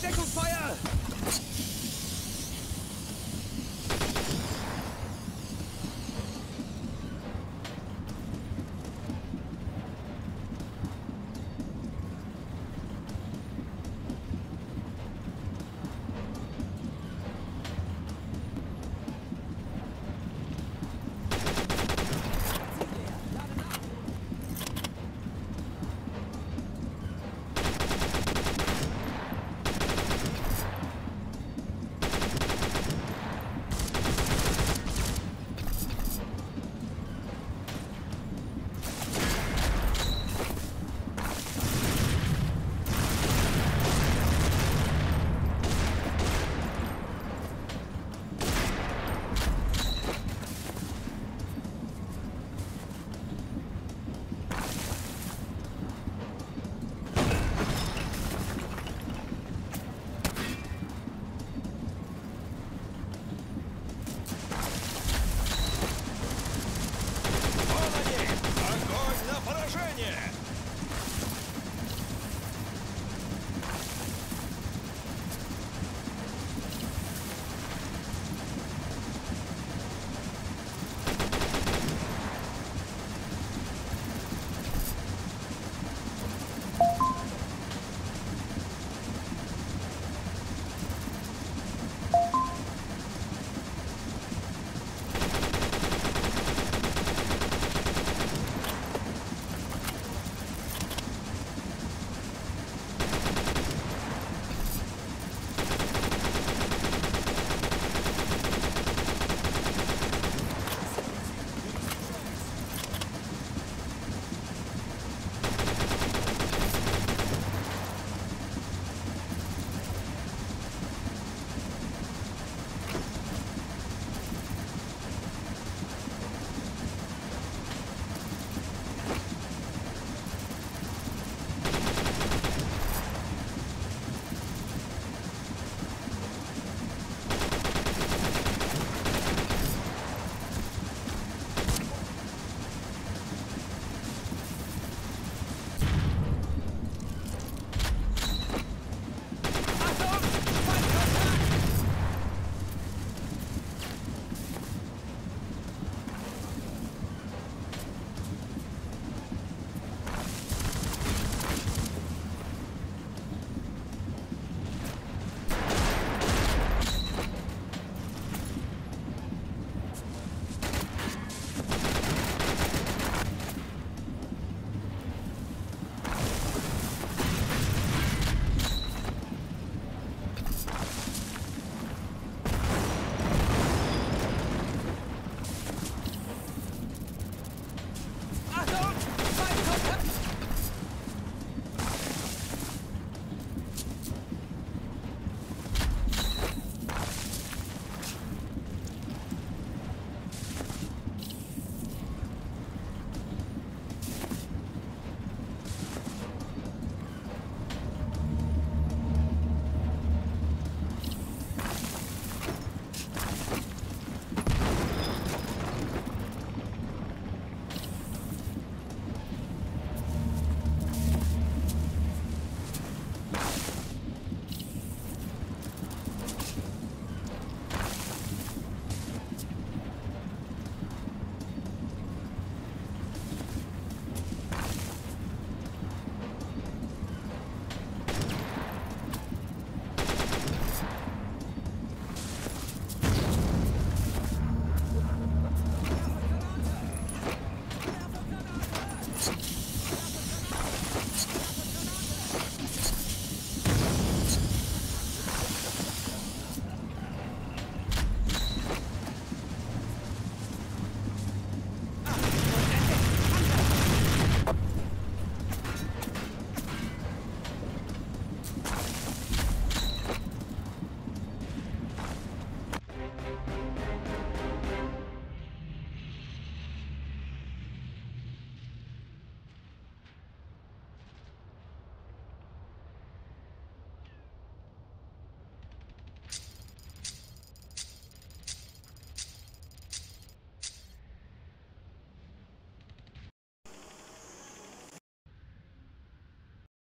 Deckung, Feuer!